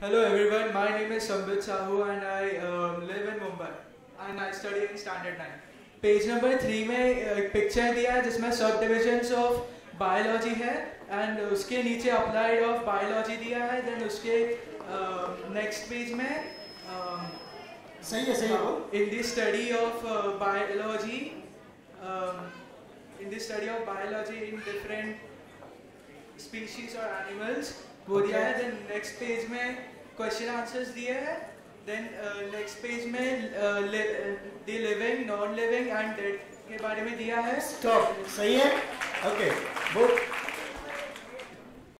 Hello everyone, my name is Sambit Sahu and I um, live in Mumbai and I study in Standard 9. Page number three में एक picture दिया है जिसमें सब divisions of biology है and उसके नीचे अप्लाइड ऑफ़ बायोलॉजी दिया है देन उसके नेक्स्ट uh, पेज में um, सही है सही है वो in the study of uh, biology um, in the study of biology और एनिमल्स species or वो दिया है देन नेक्स्ट पेज में क्वेश्चन आंसर्स दिए हैं देन नेक्स्ट पेज में the living non living and dead के बारे में दिया है। स्टॉप सही है? Okay book